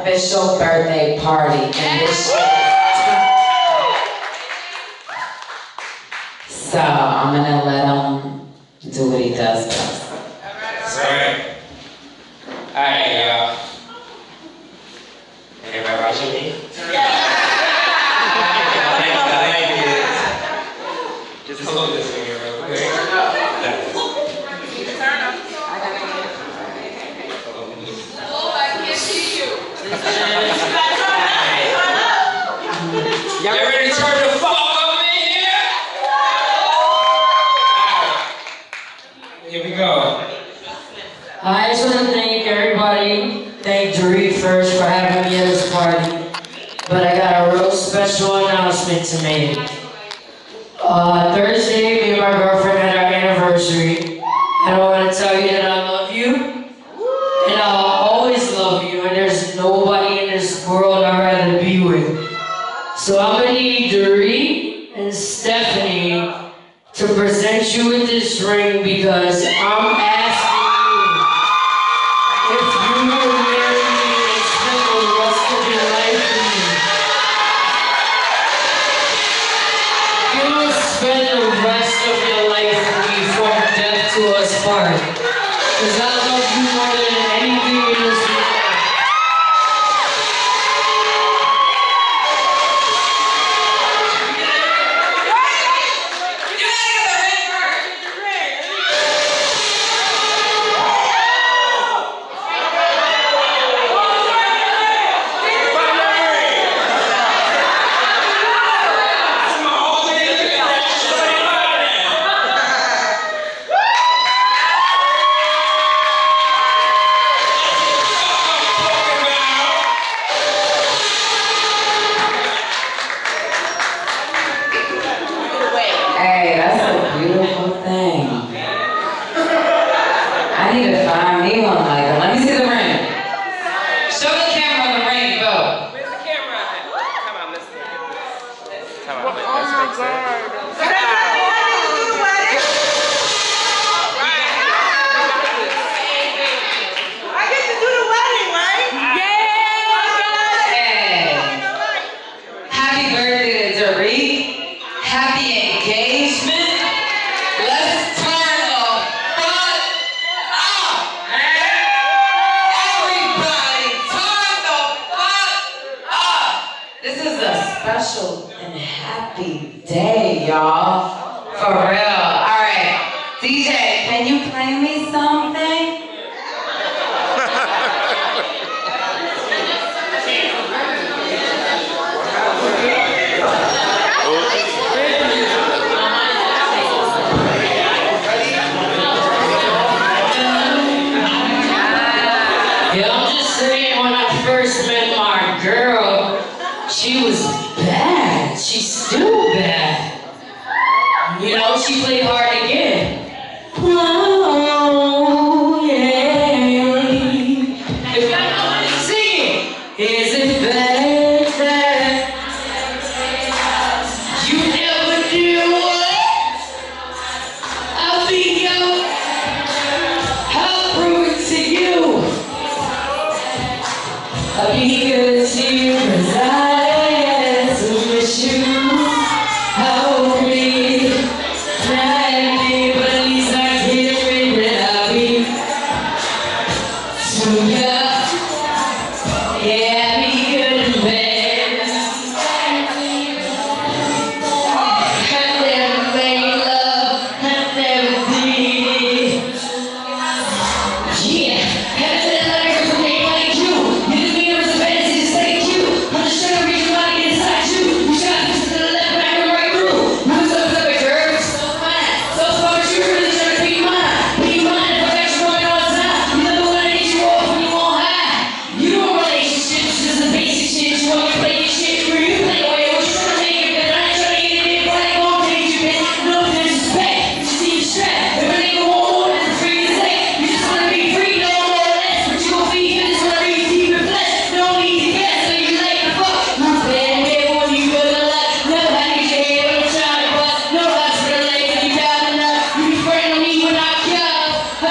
official birthday party. And this So I'm gonna let him do what he does best. Alright. Alright, y'all. Everybody watching me? Thank you, thank you. Just hold this in here real quick. Y'all ready to turn the fuck up in here? Alright. Here we go. I just want to thank everybody. Thank Dorit first for having me at this party. But I got a real special announcement to make. Uh, Thursday, me and my girlfriend had our anniversary. And I want to tell you that I love you. And I'll always love you. And there's nobody in this world I'd rather be with. So I'm going to need Dorit and Stephanie to present you with this ring because I'm I need to find me one like that. Let me see the ring. Show the camera the ring, go. Where's the camera? Come on, let's Come on, let's oh fix it. I get to do the wedding, right? Hey, happy birthday to Dorit. Happy engagement. Let's turn the fuck up. Everybody, turn the fuck up. This is a special and happy day, y'all. For real. All right, DJ, can you play me something? I'm just saying, when I first met my girl, she was bad. She's still bad. You know, she played hard again. Oh, yeah. If it bad that you never I'll be I'll prove it to you. I'll be good.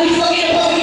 be forgetting about